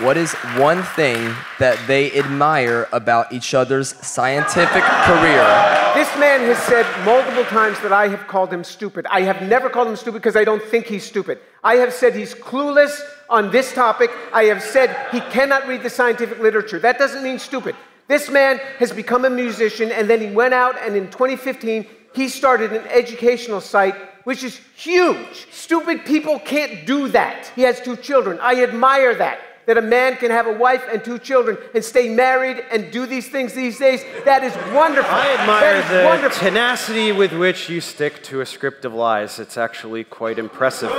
What is one thing that they admire about each other's scientific career? This man has said multiple times that I have called him stupid. I have never called him stupid because I don't think he's stupid. I have said he's clueless on this topic. I have said he cannot read the scientific literature. That doesn't mean stupid. This man has become a musician and then he went out and in 2015 he started an educational site which is huge. Stupid people can't do that. He has two children. I admire that that a man can have a wife and two children and stay married and do these things these days. That is wonderful. I admire the wonderful. tenacity with which you stick to a script of lies. It's actually quite impressive.